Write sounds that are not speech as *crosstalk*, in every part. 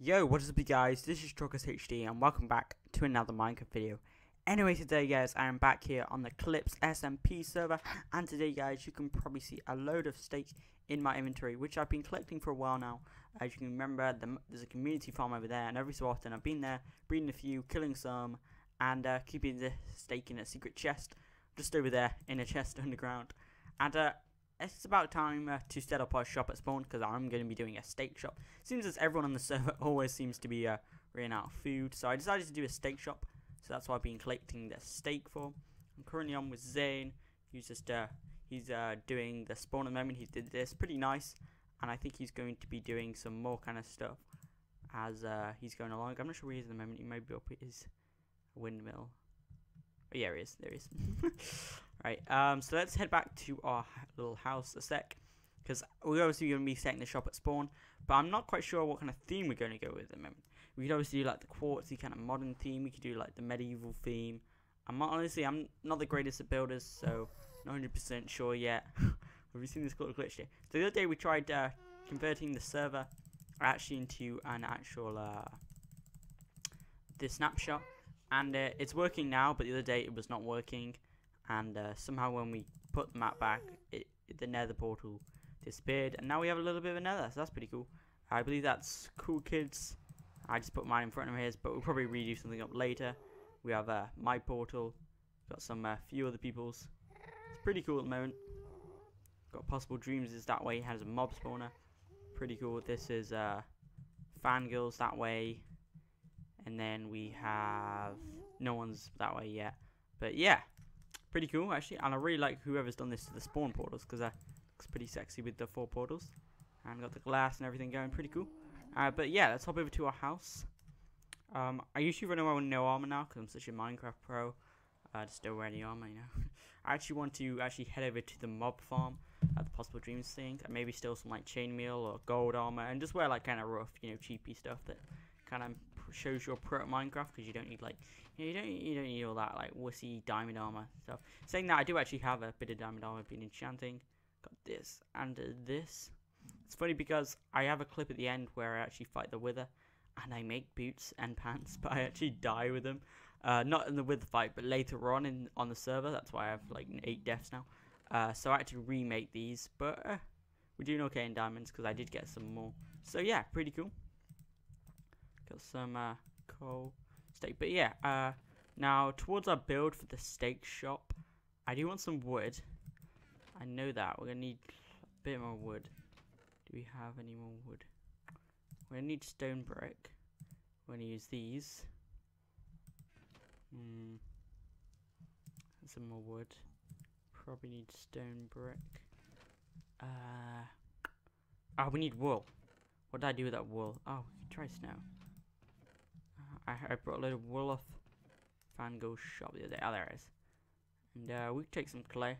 Yo, what is up you guys, this is TrollCastHD and welcome back to another Minecraft video. Anyway today guys, I am back here on the Clipse SMP server and today guys you can probably see a load of steak in my inventory which I've been collecting for a while now. As you can remember, the, there's a community farm over there and every so often I've been there, breeding a few, killing some and uh, keeping the steak in a secret chest just over there in a chest *laughs* underground. And uh, it's about time uh, to set up our shop at spawn because I'm going to be doing a steak shop. Seems as everyone on the *laughs* server always seems to be uh, running out of food, so I decided to do a steak shop. So that's why I've been collecting the steak for. I'm currently on with Zane. He's just uh, he's uh, doing the spawn at the moment. He did this pretty nice, and I think he's going to be doing some more kind of stuff as uh, he's going along. I'm not sure where he is at the moment. He may be up at his windmill. Oh, yeah, he is. There he is. *laughs* right. Um. So let's head back to our little house a sec, because we're obviously going to be setting the shop at spawn. But I'm not quite sure what kind of theme we're going to go with at the moment. We could obviously do like the quartzy kind of modern theme. We could do like the medieval theme. I'm not, honestly, I'm not the greatest at builders, so not 100% sure yet. *laughs* Have you seen this little glitch here? So the other day we tried uh, converting the server actually into an actual uh, the snapshot and uh, it's working now but the other day it was not working and uh, somehow when we put the map back it, the nether portal disappeared and now we have a little bit of a nether so that's pretty cool. I believe that's cool kids. I just put mine in front of his but we'll probably redo something up later. We have uh, my portal got some uh, few other people's. It's pretty cool at the moment. Got possible dreams is that way has a mob spawner. Pretty cool this is uh, fangirls that way. And then we have no one's that way yet. But yeah pretty cool actually. And I really like whoever's done this to the spawn portals because that looks pretty sexy with the four portals. And got the glass and everything going pretty cool. Uh, but yeah let's hop over to our house. Um, I usually run around with no armor now because I'm such a Minecraft pro. Uh, just don't wear any armor you know. *laughs* I actually want to actually head over to the mob farm at the possible dreams thing and maybe steal some like chainmail or gold armor and just wear like kind of rough you know cheapy stuff that kind of shows your pro Minecraft because you don't need like you, don't you don't need all that like wussy diamond armor stuff. Saying that, I do actually have a bit of diamond armor. been enchanting. Got this and this. It's funny because I have a clip at the end where I actually fight the Wither, and I make boots and *laughs* pants, but I actually die with them. Uh, not in the Wither fight, but later on in on the server. That's why I have like eight deaths now. Uh, so I had to remake these, but uh, we're doing okay in diamonds because I did get some more. So yeah, pretty cool. Got some uh, coal steak. But yeah, uh, now towards our build for the steak shop, I do want some wood. I know that. We're going to need a bit more wood. Do we have any more wood? We're going to need stone brick. We're going to use these. Hmm. Some more wood. Probably need stone brick. Uh. Oh, we need wool. What did I do with that wool? Oh, we can try snow. I, I brought a little of wool off Fangirl shop the other day. Oh, there it is. And uh, we take some clay.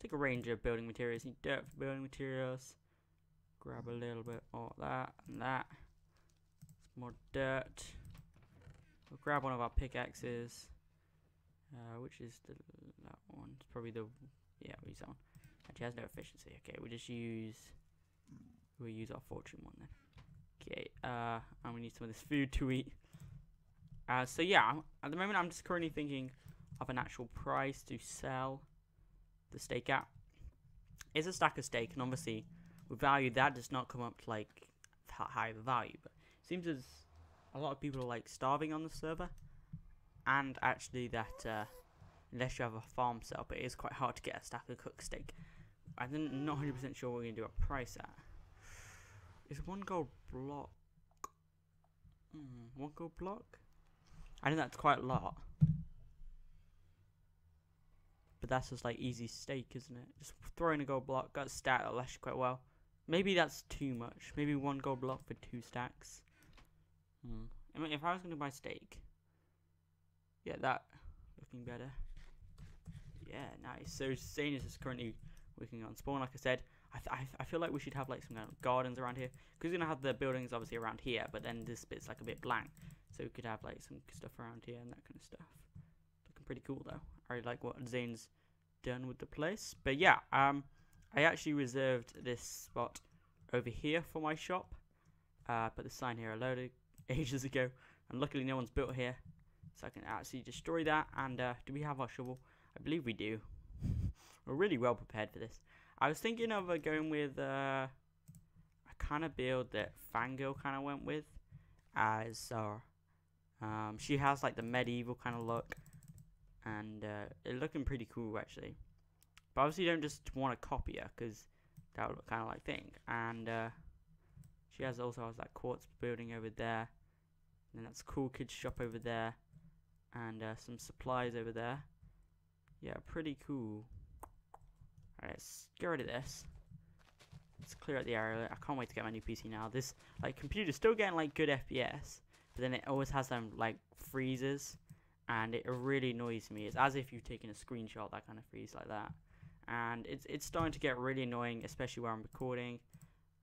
Take a range of building materials. Need dirt for building materials. Grab a little bit of that and that. Some more dirt. We'll grab one of our pickaxes. Uh, which is the that one? It's probably the yeah. We use that one. Actually, has no efficiency. Okay, we just use we'll use our fortune one then. Okay, uh, and we need some of this food to eat. Uh, so yeah, at the moment I'm just currently thinking of an actual price to sell the steak at. It's a stack of steak, and obviously with value that does not come up to like that high of a value. But it seems as a lot of people are like starving on the server, and actually that uh, unless you have a farm set up, it is quite hard to get a stack of cooked steak. I'm not 100% sure we're going to do a price at. Is one gold block? Hmm, one gold block? I think that's quite a lot. But that's just like easy steak, isn't it? Just throwing a gold block, got a stack that lasts quite well. Maybe that's too much. Maybe one gold block for two stacks. Hmm. I mean, if I was going to buy steak, yeah, that looking better. Yeah, nice. So Zane is currently working on spawn, like I said. I, I, I feel like we should have like some kind of gardens around here because we're gonna have the buildings obviously around here, but then this bit's like a bit blank. So we could have like some stuff around here and that kind of stuff. Looking pretty cool though. I really like what Zane's done with the place. But yeah, um, I actually reserved this spot over here for my shop. Uh, put the sign here a load of *laughs* ages ago, and luckily no one's built here, so I can actually destroy that. And uh, do we have our shovel? I believe we do. *laughs* We're really well prepared for this. I was thinking of uh, going with uh, a kind of build that Fangirl kind of went with, as uh, um, she has like the medieval kind of look, and uh, it's looking pretty cool actually. But obviously, you don't just want to copy her because that would look kind of like thing. And uh, she has also has that quartz building over there, and that's cool kids shop over there, and uh, some supplies over there. Yeah, pretty cool. Alright, let's get rid of this. Let's clear out the area. I can't wait to get my new PC now. This like computer's still getting like good FPS, but then it always has them like freezes, and it really annoys me. It's as if you've taken a screenshot that kind of freeze like that, and it's it's starting to get really annoying, especially where I'm recording.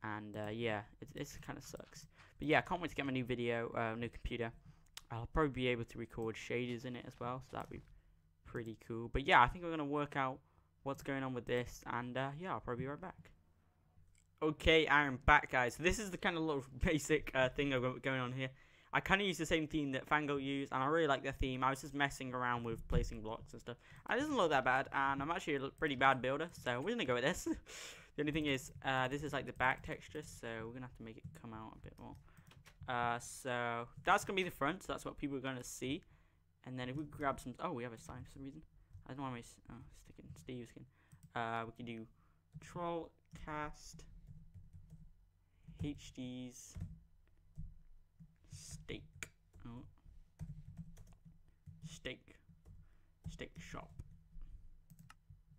And uh, yeah, it it's kind of sucks. But yeah, I can't wait to get my new video, uh, new computer. I'll probably be able to record shaders in it as well, so that'd be pretty cool. But yeah, I think we're gonna work out what's going on with this, and uh, yeah, I'll probably be right back. Okay, I'm back, guys. So this is the kind of little *laughs* basic uh, thing I've got going on here. I kind of use the same theme that Fangirl used, and I really like the theme. I was just messing around with placing blocks and stuff. And it doesn't look that bad, and I'm actually a pretty bad builder, so we're gonna go with this. *laughs* the only thing is, uh, this is like the back texture, so we're gonna have to make it come out a bit more. Uh, so that's gonna be the front, so that's what people are gonna see. And then if we grab some, oh, we have a sign for some reason. I don't why my oh, sticking Steve's skin. Uh, we can do troll cast HD's steak. Oh. Steak. Steak shop.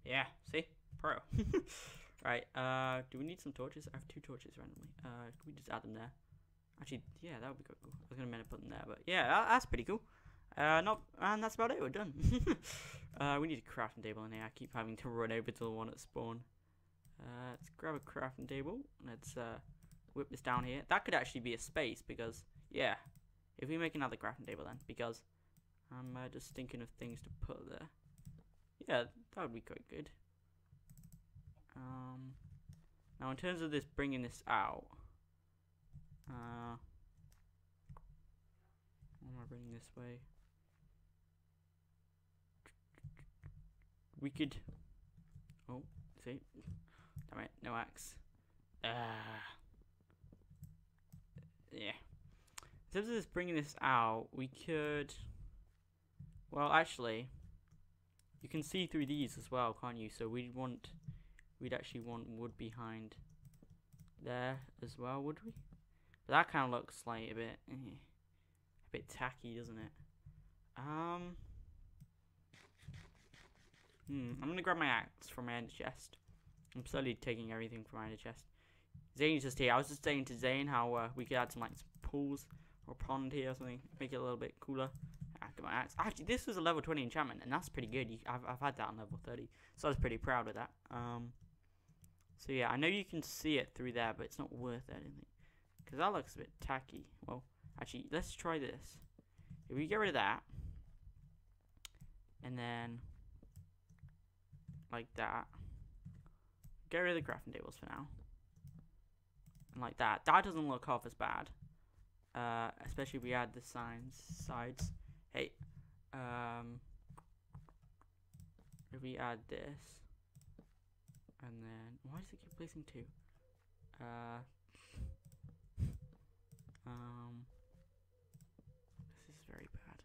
Yeah, see? Pro. *laughs* right, uh, do we need some torches? I have two torches randomly. Uh, can we just add them there? Actually, yeah, that would be cool. I was meant to put them there, but yeah, that, that's pretty cool. Uh, not, and that's about it. We're done. *laughs* uh, we need a crafting table in here. I keep having to run over to the one at spawn. Uh, let's grab a crafting table. Let's uh, whip this down here. That could actually be a space because, yeah, if we make another crafting table then, because I'm uh, just thinking of things to put there. Yeah, that would be quite good. Um, now in terms of this bringing this out, uh, am I bringing this way? We could, oh, see, damn it, no axe. Ah. Uh, yeah. In terms of this bringing this out, we could. Well, actually, you can see through these as well, can't you? So we'd want, we'd actually want wood behind there as well, would we? But that kind of looks like a bit, eh, a bit tacky, doesn't it? Um. Hmm. I'm gonna grab my axe from my ender chest. I'm slowly taking everything from my ender chest. Zane's just here. I was just saying to Zane how uh, we could add some like some pools or pond here or something, make it a little bit cooler. Ah, get my axe. Actually, this was a level 20 enchantment, and that's pretty good. You, I've, I've had that on level 30, so I was pretty proud of that. Um, so yeah, I know you can see it through there, but it's not worth anything. Because that looks a bit tacky. Well, actually, let's try this. If we get rid of that, and then, like that, get rid of the crafting tables for now and like that. That doesn't look half as bad. Uh, especially if we add the signs sides. Hey, um, if we add this, and then why does it keep placing two? Uh, um, this is very bad.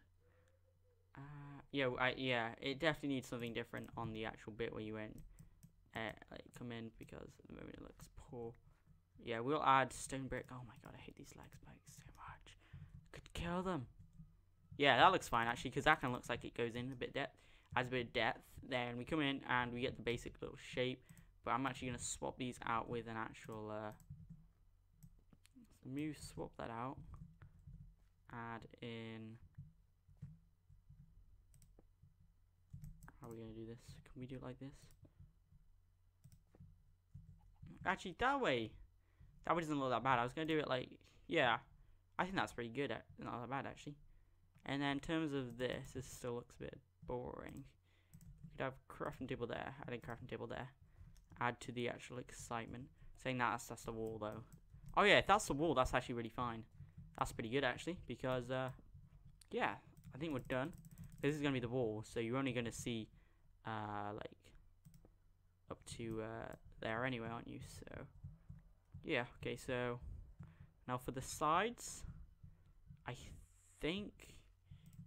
Uh, yeah, I, yeah, it definitely needs something different on the actual bit where you went, uh, like come in because at the moment it looks poor. Yeah, we'll add stone brick. Oh my god, I hate these lag spikes so much. Could kill them. Yeah, that looks fine actually, because that kind of looks like it goes in a bit depth. Adds a bit of depth. Then we come in and we get the basic little shape. But I'm actually going to swap these out with an actual... Uh, move, swap that out. Add in... How are we going to do this? Can we do it like this? Actually, that way. That way doesn't look that bad. I was going to do it like, yeah. I think that's pretty good. Not that bad, actually. And then in terms of this, this still looks a bit boring. We could have crafting table there, add a crafting table there. Add to the actual excitement. Saying that, that's, that's the wall, though. Oh yeah, if that's the wall, that's actually really fine. That's pretty good actually, because uh, yeah, I think we're done. This is gonna be the wall, so you're only gonna see uh like up to uh there anyway, aren't you? So yeah, okay. So now for the sides, I think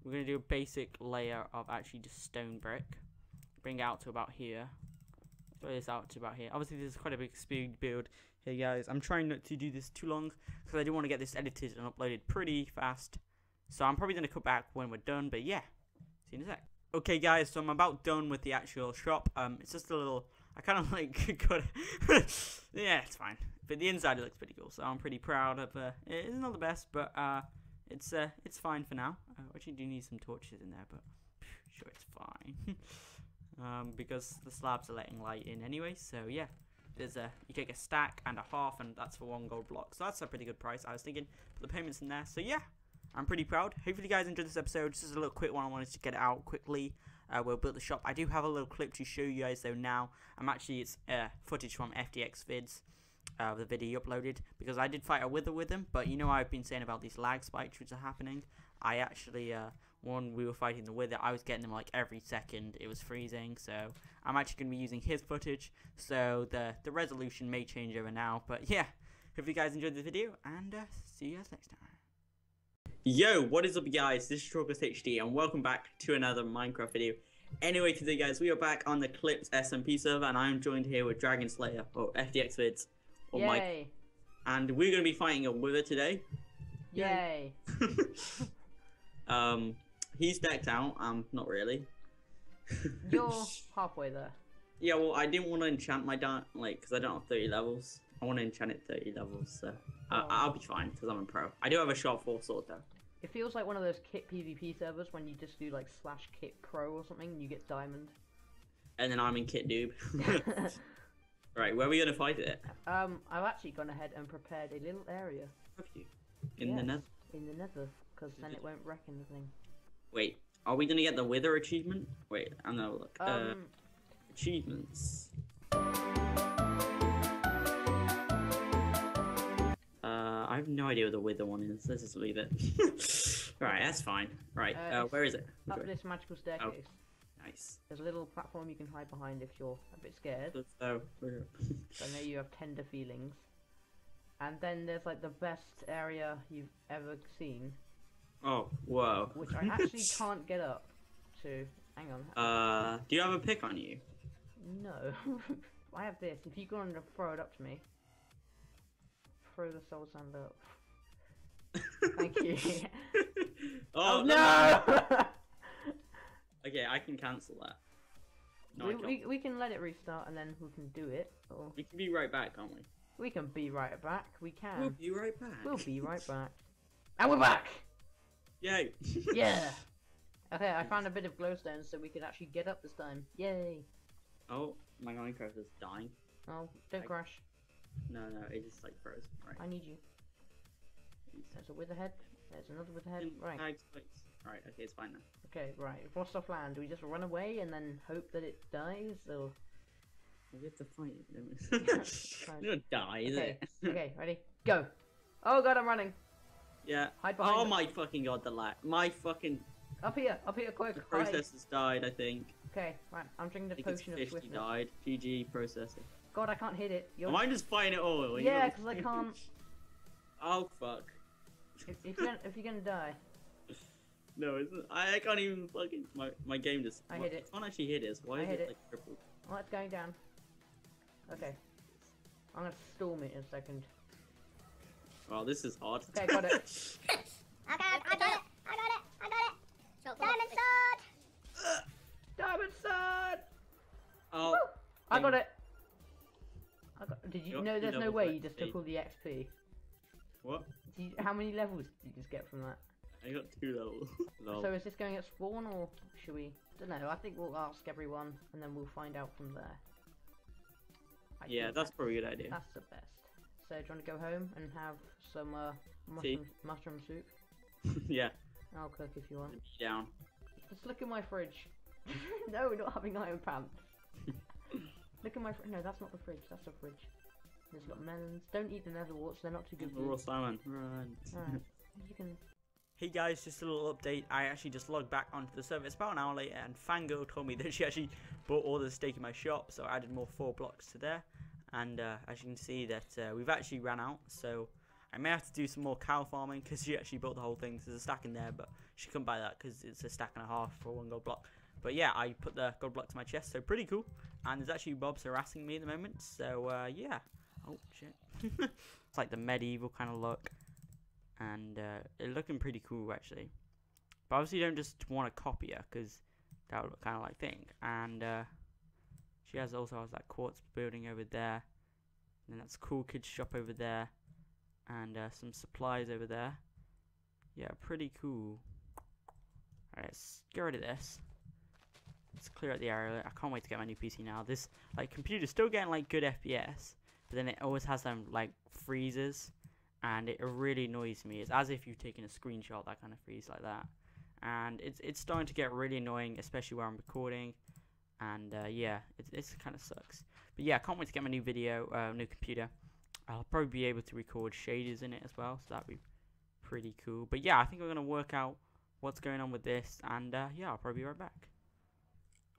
we're gonna do a basic layer of actually just stone brick. Bring it out to about here. Throw this out to about here. Obviously, this is quite a big speed build here, guys, I'm trying not to do this too long because I do want to get this edited and uploaded pretty fast. So I'm probably going to cut back when we're done, but yeah, see you in a sec. Okay guys, so I'm about done with the actual shop. Um, It's just a little, I kind of *laughs* like cut Yeah, it's fine. But the inside it looks pretty cool, so I'm pretty proud of uh, It's not the best, but uh, it's uh, it's fine for now. I actually do need some torches in there, but sure it's fine. *laughs* um, because the slabs are letting light in anyway, so yeah there's a you take a stack and a half and that's for one gold block so that's a pretty good price i was thinking put the payments in there so yeah i'm pretty proud. Hopefully you guys enjoyed this episode. This is a little quick one i wanted to get out quickly uh, we'll build the shop. I do have a little clip to show you guys though now. I'm actually it's uh, footage from fdx vids uh, the video uploaded because i did fight a wither with him but you know i've been saying about these lag spikes which are happening? I actually uh, when we were fighting the wither, I was getting them like every second. It was freezing, so I'm actually going to be using his footage. So the the resolution may change over now, but yeah. Hope you guys enjoyed the video, and uh, see you guys next time. Yo, what is up, guys? This is TrollCastHD, and welcome back to another Minecraft video. Anyway, today, guys, we are back on the Clipse SMP server, and I'm joined here with Dragon Slayer or FDX Vids or Yay. Mike, and we're going to be fighting a wither today. Yay. *laughs* um, he's decked out. Um, not really. *laughs* You're halfway there. Yeah, well, I didn't want to enchant my dart, like, because I don't have 30 levels. I want to enchant it 30 levels, so I Oh. I'll be fine, because I'm a pro. I do have a short four sword, though. It feels like one of those kit PvP servers when you just do like slash kit pro or something and you get diamond. And then I'm in kit noob. *laughs* *laughs* right, where are we going to fight it? um, I've actually gone ahead and prepared a little area Have you? In the nether? in the nether, because then it won't wreck anything. Wait, are we going to get the wither achievement? Wait, I'm going to look. uh, Um, achievements. I have no idea what the wither one is. Let's just leave it. *laughs* right, that's fine. Right, Uh, uh, where is it? up Okay, this magical staircase, Nice. there's a little platform you can hide behind if you're a bit scared. So, *laughs* So I know you have tender feelings. And then there's like the best area you've ever seen, oh, whoa. which I actually *laughs* can't get up to. Hang on. Uh, do you have a pick on you? No. I have this. If you go and throw it up to me, throw the soul sand up. Thank you. oh, oh no! *laughs* Okay, I can cancel that. No, we, we, we can let it restart and then we can do it. Or We can be right back, can't we? we can be right back. We can. We'll be right back. We'll be right back. *laughs* And we're back! Yay. *laughs* Yeah! Okay, I found a bit of glowstone so we could actually get up this time. Yay! oh, my Minecraft is dying. Oh, don't I- crash. No, no, it just like froze. Right. I need you. There's a witherhead. There's another witherhead. In mm, Right. Alright, okay, it's fine now. Okay, right. What's our plan? Do we just run away and then hope that it dies, or We have to fight it, don't we? *laughs* Fine. You're gonna die, is okay? it? *laughs* okay, ready? Go! Oh god, I'm running. yeah. Hide behind. Oh my fucking god, the lag. My fucking Up here, up here, quick! the hide. died, I think. Okay, right. I'm drinking I the it's potion of 50 swiftness. died. GG processor. God, I can't hit it. You're... Am I just fighting it all? Are Yeah, 'cause I can't- *laughs* Oh fuck. If, if you're gonna, if you're gonna die, No, it's I, I can't even fucking my my game just. I what- hit it. I can't actually hit it. Why I is hit it it. like triple? oh, it's going down. Okay, I'm gonna storm it in a second. Well, this is hard. Okay, got it. *laughs* I got it, I got it, I got it, I got it. Diamond sword! Diamond sword! oh, Woo! I got it. I. Did you Yup, know? you There's no way my you just took all the XP. what? Did you, how many levels did you just get from that? I got two levels. *laughs* Lol. So is this going at spawn or should we? Don't know. I think we'll ask everyone and then we'll find out from there. I yeah, think that's probably a good idea. that's the best. So do you want to go home and have some uh, mushroom mushroom soup? *laughs* yeah, I'll cook if you want. be down. Just look in my fridge. *laughs* no, we're not having iron pants. look in my fridge. No, that's not the fridge. That's the fridge. There's got melons. Don't eat the nether warts, they're not too good for Raw you. salmon. Run. Alright, you can. Hey guys, just a little update. I actually just logged back onto the server. It's about an hour later, and Fangirl told me *laughs* that she actually bought all the steak in my shop, so I added more four blocks to there. And uh, as you can see, that uh, we've actually ran out, so I may have to do some more cow farming because she actually bought the whole thing. There's a stack in there, but she couldn't buy that because it's a stack and a half for one gold block. But yeah, I put the gold block to my chest, so pretty cool. And there's actually mobs harassing me at the moment, so uh, yeah. Oh shit! *laughs* it's like the medieval kind of look and uh, it's looking pretty cool actually. But obviously, you don't just want to copy her because that would look kind of like thing. And uh, she has also has that quartz building over there, and that's cool kids shop over there, and uh, some supplies over there. Yeah, pretty cool. Alright, let's get rid of this. Let's clear out the area. I can't wait to get my new PC now. This like computer's still getting like good FPS, but then it always has them like freezes and it really annoys me. It's as if you've taken a screenshot that kind of freeze like that, and it's it's starting to get really annoying, especially where I'm recording, and uh, yeah, it it kind of sucks. But yeah, I can't wait to get my new video, uh, new computer. I'll probably be able to record shaders in it as well, so that'd be pretty cool. But yeah, I think we're gonna work out what's going on with this, and uh, yeah, I'll probably be right back.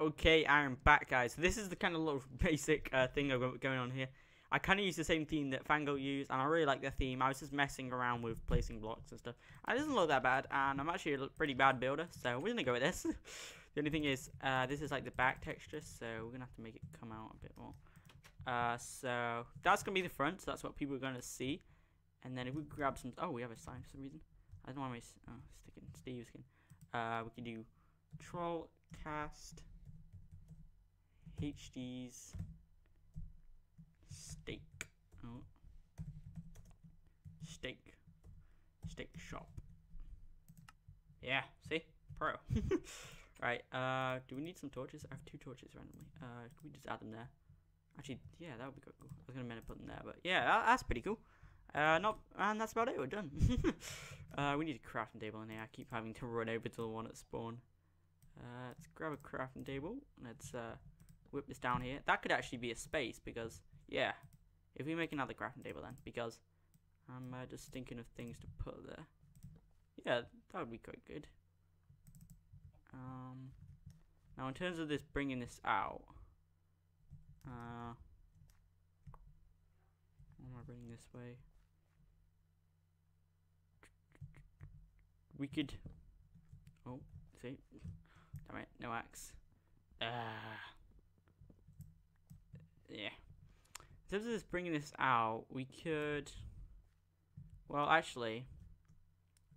Okay, I'm back, guys. So this is the kind of little *laughs* basic uh, thing I've got going on here. I kind of use the same theme that Fangirl used, and I really like their theme. I was just messing around with placing blocks and stuff. And it doesn't look that bad, and I'm actually a pretty bad builder, so we're gonna go with this. *laughs* the only thing is, uh, this is like the back texture, so we're gonna have to make it come out a bit more. Uh, so that's gonna be the front, so that's what people are gonna see. And then if we grab some, oh, we have a sign for some reason. I don't want to oh, sticking Steve's skin. Uh, we can do troll cast HD's steak. Oh. Steak. Steak shop. Yeah, see? Pro. *laughs* right, uh, do we need some torches? I have two torches randomly. Uh, can we just add them there? Actually, yeah, that would be cool. I was gonna meant to put them there, but yeah, that, that's pretty cool. Uh, not, and that's about it. We're done. *laughs* uh, we need a crafting table in here. I keep having to run over to the one at spawn. Uh, let's grab a crafting table. Let's uh, whip this down here. That could actually be a space because, yeah, if we make another crafting table then, because I'm uh, just thinking of things to put there. Yeah, that would be quite good. Um, now in terms of this bringing this out, uh, what am I bringing this way? We could. Oh, see, damn it, no axe. Ah, yeah. Terms of this bringing this out, we could. Well, actually,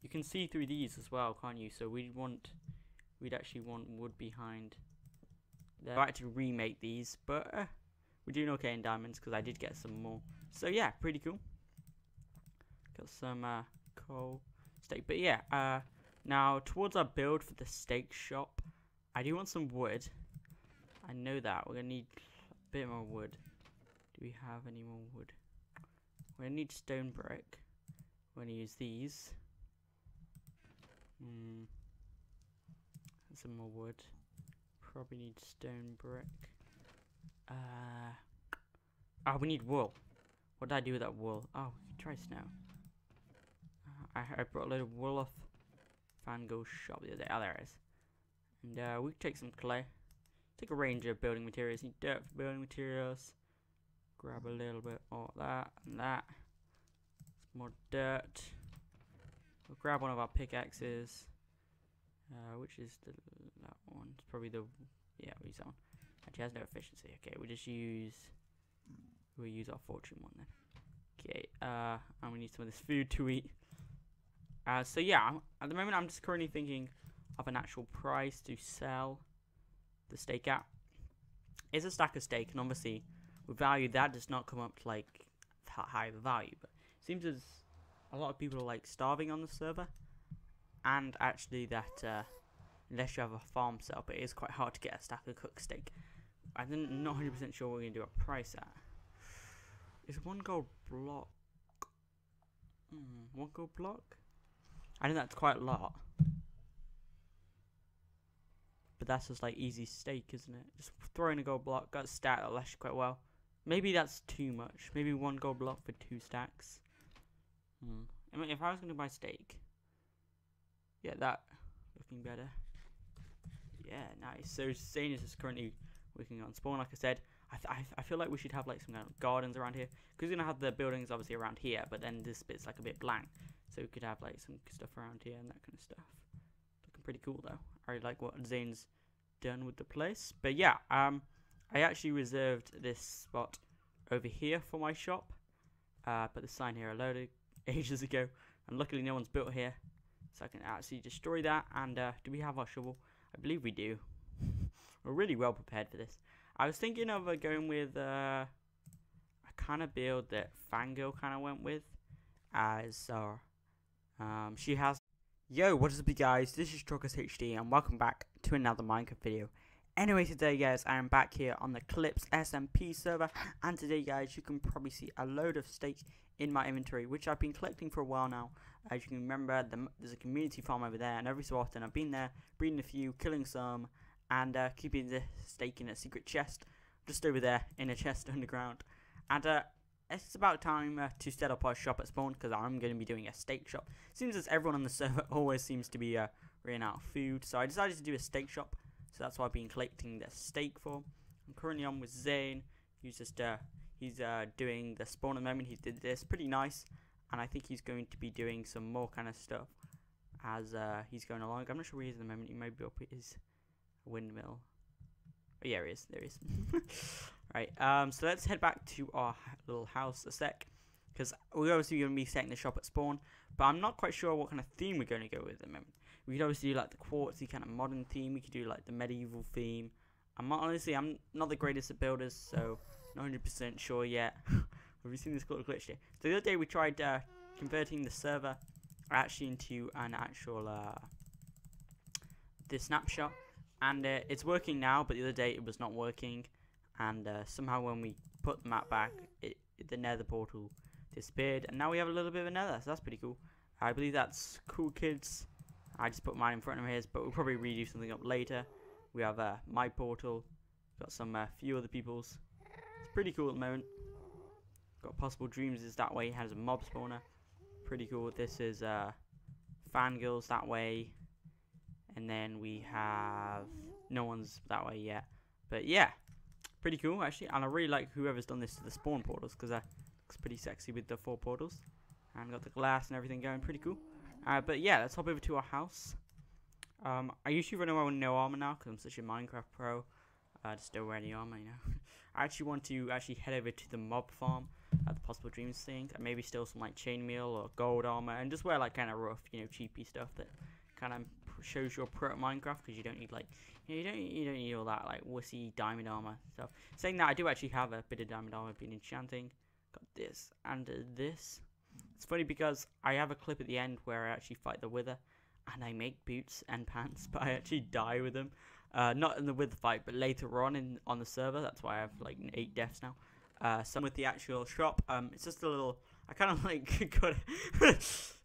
you can see through these as well, can't you? So we'd want, we'd actually want wood behind. There. I had to remake these, but uh, we're doing okay in diamonds because I did get some more. So yeah, pretty cool. Got some uh, coal steak, but yeah. Uh, now towards our build for the steak shop, I do want some wood. I know that we're gonna need a bit more wood. Do we have any more wood? Gonna need stone brick. We're gonna use these. Hmm. Some more wood. Probably need stone brick. Uh. Oh, we need wool. What did I do with that wool? Oh, try snow. Uh, I, I brought a of wool off Fangirl shop the other day. Oh, there it is. And uh, we take some clay. Take a range of building materials. Need dirt for building materials. Grab a little bit of that and that. Some more dirt. We'll grab one of our pickaxes. Uh, which is the that one? It's probably the yeah. We use that one. Actually, has no efficiency. Okay, we just use we'll use our fortune one then. Okay. Uh, and we need some of this food to eat. Uh, so yeah, at the moment I'm just currently thinking of an actual price to sell the steak at. It's a stack of steak, and obviously value that does not come up to like that high a value. But seems as a lot of people are like starving on the server, and actually that uh, unless you have a farm set up, it is quite hard to get a stack of cooked steak. I'm not 100% sure we're gonna do a price at. Is one gold block? Hmm, one gold block? I think that's quite a lot. But that's just like easy steak, isn't it? Just throwing a gold block, got stat that lasts quite well. Maybe that's too much. Maybe one gold block for two stacks. Hmm. I mean, if I was going to buy steak, yeah, that looking better. Yeah, nice. So Zanus is currently working on spawn. Like I said, I, I, I feel like we should have like some kind of gardens around here because we're gonna have the buildings obviously around here, but then this bit's like a bit blank, so we could have like some stuff around here and that kind of stuff. Looking pretty cool though. I really like what Zane's done with the place. But yeah, um, I actually reserved this spot over here for my shop. Uh, put the sign here a load of *laughs* ages ago, and luckily no one's built here, so I can actually destroy that. And uh, do we have our shovel? I believe we do. *laughs* We're really well prepared for this. I was thinking of uh, going with uh, a kind of build that Fangirl kind of went with, as uh, um, she has. Yo, what is up, guys? This is TrollCastHD, and welcome back to another Minecraft video. Anyway, today, guys, I am back here on the Clipse SMP server, and today, guys, you can probably see a load of steak in my inventory, which I've been collecting for a while now. As you can remember, the, there's a community farm over there, and every so often I've been there, breeding a few, killing some, and uh, keeping the steak in a secret chest just over there in a chest *laughs* underground. And uh, it's about time uh, to set up our shop at spawn because I'm going to be doing a steak shop. Seems as everyone on the *laughs* server always seems to be uh, running out of food, so I decided to do a steak shop. So that's why I've been collecting the stake for. I'm currently on with Zane. He's just uh, he's uh, doing the spawn at the moment. He did this pretty nice, and I think he's going to be doing some more kind of stuff as uh, he's going along. I'm not sure where he is at the moment. He may be up at his windmill. Oh, yeah, there is. There is. *laughs* right. Um. So let's head back to our little house a sec, because we're obviously going to be setting the shop at spawn. But I'm not quite sure what kind of theme we're going to go with at the moment. We could obviously do like the quartzy kind of modern theme. We could do like the medieval theme. I'm not, honestly, I'm not the greatest at builders, so not 100% sure yet. *laughs* Have you seen this little glitch here? So the other day we tried uh, converting the server actually into an actual uh, the snapshot and uh, it's working now but the other day it was not working and uh, somehow when we put the map back it, the nether portal disappeared and now we have a little bit of a nether so that's pretty cool I believe that's cool kids I just put mine in front of his but we'll probably redo something up later. We have uh, my portal. Got some uh, few other people's. It's pretty cool at the moment. Got possible dreams is that way. Has a mob spawner. Pretty cool. This is uh, fangirls that way. And then we have no one's that way yet. But yeah pretty cool actually. And I really like whoever's done this to the spawn portals because that looks pretty sexy with the four portals. And got the glass and everything going. Pretty cool uh, but yeah let's hop over to our house um, I usually run around with no armor now because I'm such a Minecraft pro uh, just don't wear any armor you know *laughs* I actually want to actually head over to the mob farm at the possible dreams thing and maybe steal some like chainmail or gold armor and just wear like kind of rough you know cheapy stuff that kind of shows you're pro at Minecraft because you don't need like you, know, you don't you don't need all that like wussy diamond armor stuff. Saying that, I do actually have a bit of diamond armor. been enchanting. Got this and uh, this. It's funny because I have a clip at the end where I actually fight the Wither, and I make boots and *laughs* pants, but I actually die with them. Uh, not in the Wither fight, but later on in on the server. That's why I have like eight deaths now. Uh, some with the actual shop. Um, it's just a little. I kind of *laughs* like *laughs* got.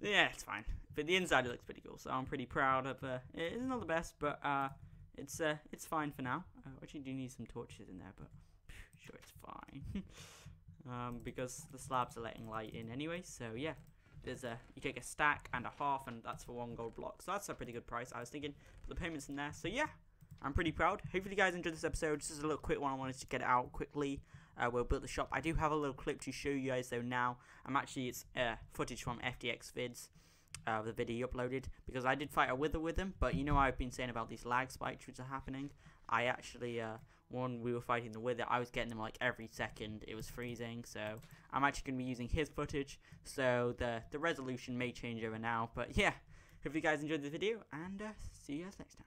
yeah, it's fine but the inside it looks pretty cool. So I'm pretty proud of. Uh, it's not the best, but uh, it's uh, it's fine for now. I actually do need some torches in there, but sure it's fine. Um, because the slabs are letting light in anyway. So yeah, there's a you take a stack and a half, and that's for one gold block. So that's a pretty good price. I was thinking put the payments in there. So yeah. I'm pretty proud. Hopefully, you guys enjoyed this episode. This is a little quick one. I wanted to get it out quickly. Uh, we'll build the shop. I do have a little clip to show you guys though now. I'm actually it's uh, footage from FDX Vids uh, the video uploaded because I did fight a wither with him. But you know I've been saying about these lag spikes which are happening. I actually uh, when we were fighting the wither, I was getting them like every second. It was freezing, so I'm actually going to be using his footage. So the the resolution may change over now. But yeah, hope you guys enjoyed the video and uh, see you guys next time.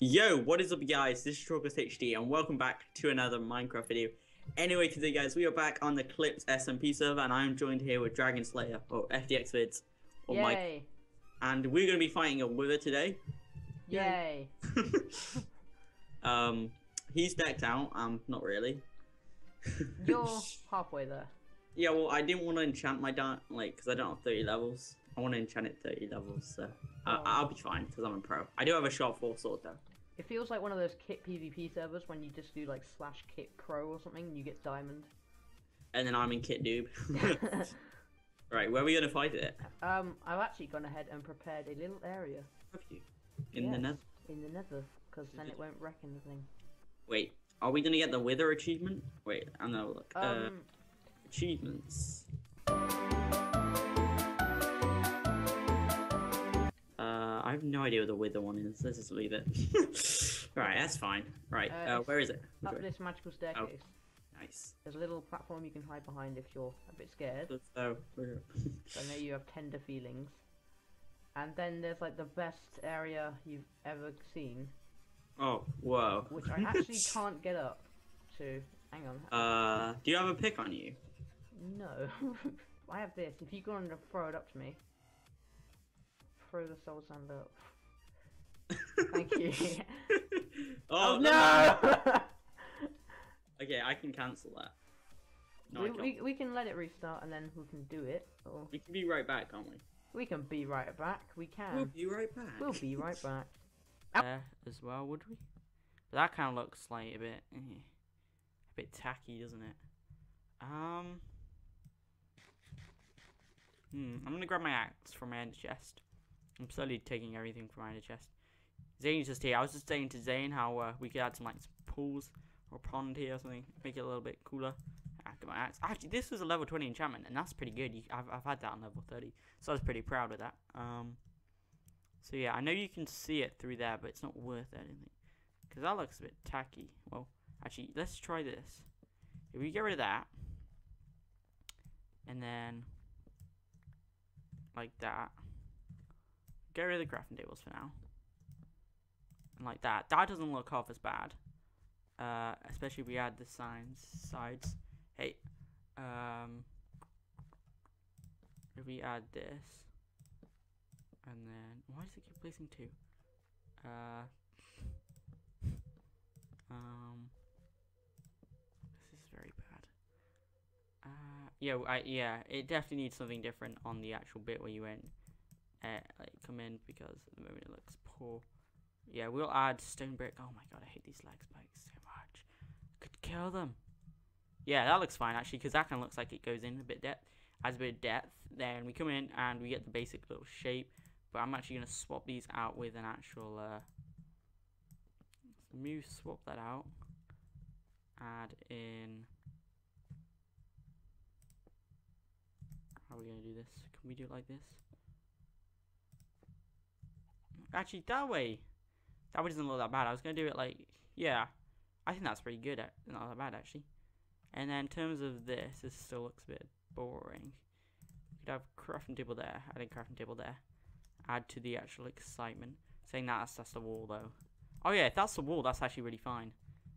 Yo, what is up guys? This is TrollCastHD and welcome back to another Minecraft video. Anyway, today guys, we are back on the Clipse SMP server and I'm joined here with Dragon Slayer, or FDX Vids, or Yay! Mike. And we're going to be fighting a wither today. Yay! *laughs* um, he's decked out, um, not really. You're *laughs* halfway there. Yeah, well, I didn't want to enchant my di- like, because I don't have 30 levels. I want to enchant it 30 levels, so Oh. I'll be fine because I'm a pro. I do have a short four sword though. It feels like one of those kit PvP servers when you just do like slash kit pro or something and you get diamond. And then I'm in Kit Noob. *laughs* *laughs* right, where are we gonna fight it? um, I've actually gone ahead and prepared a little area Have you? In the nether. in the nether, because then it won't wreck anything. Wait, are we gonna get the Wither achievement? Wait, I'm gonna look. uh, Um, achievements. Uh, I have no idea what the Wither one is. Let's just leave it. *laughs* right, that's fine. Right, Uh, uh, where is it? up Okay, this magical staircase, Nice. there's a little platform you can hide behind if you're a bit scared. So, *laughs* So I know you have tender feelings. And then there's like the best area you've ever seen, oh, whoa. which I actually *laughs* can't get up to. Hang on. Uh, do you have a pick on you? No. *laughs* I have this. If you go and throw it up to me, throw the soul sand up. Thank you. *laughs* oh, no! Okay, I can cancel that. No, we, we, we can let it restart and then we can do it. Or We can be right back, can't we? we can be right back. We can. We'll be right back. We'll be right back. There as well, would we? But that kind of looks like a bit, eh, a bit tacky, doesn't it? Um, hmm. I'm gonna grab my axe from my chest. I'm slowly taking everything from my chest. Zane's just here. I was just saying to Zane how uh, we could add some like some pools or pond here or something, make it a little bit cooler. Ah, got my axe. Actually, this was a level 20 enchantment, and that's pretty good. You, I've I've had that on level 30, so I was pretty proud of that. Um. So yeah, I know you can see it through there, but it's not worth anything. Because that looks a bit tacky. Well, actually, let's try this. If we get rid of that, and then, like that, get rid of the crafting tables for now. And like that. That doesn't look half as bad. Uh, especially if we add the signs, sides. Hey, um, if we add this, and then why does it keep placing two? Uh, um, this is very bad. Uh, yeah, I yeah, it definitely needs something different on the actual bit where you went, uh, like come in because at the moment it looks poor. Yeah, we'll add stone brick. Oh my god, I hate these lag spikes so much. Could kill them. Yeah, that looks fine actually, because that kind of looks like it goes in a bit depth, adds a bit of depth. Then we come in and we get the basic little shape. But I'm actually gonna swap these out with an actual. Uh, let swap that out. Add in. How are we gonna do this? Can we do it like this? Actually, that way. That way doesn't look that bad. I was gonna do it like, yeah. I think that's pretty good. Not that bad actually. And then in terms of this, this still looks a bit boring. We could have crafting table there. Add a crafting table there. Add to the actual excitement. Saying that that's, that's the wall though. Oh yeah, if that's the wall, that's actually really fine.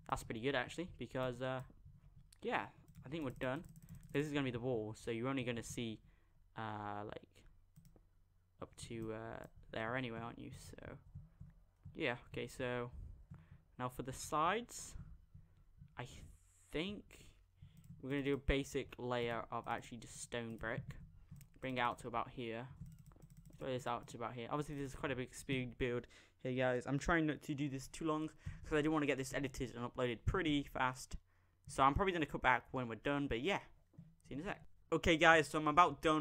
That's pretty good actually because uh, yeah, I think we're done. This is gonna be the wall, so you're only gonna see uh like up to uh there anyway, aren't you? So yeah, okay. So now for the sides, I think we're gonna do a basic layer of actually just stone brick. Bring it out to about here. Throw this out to about here. Obviously, this is quite a big speed build. here, guys, I'm trying not to do this too long because I do want to get this edited and uploaded pretty fast. So I'm probably gonna cut back when we're done. But yeah, see you in a sec. Okay, guys, so I'm about done